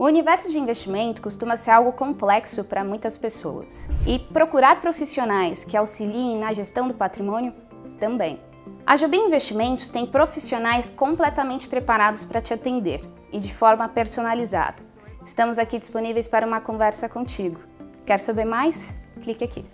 O universo de investimento costuma ser algo complexo para muitas pessoas. E procurar profissionais que auxiliem na gestão do patrimônio também. A Jubim Investimentos tem profissionais completamente preparados para te atender e de forma personalizada. Estamos aqui disponíveis para uma conversa contigo. Quer saber mais? Clique aqui.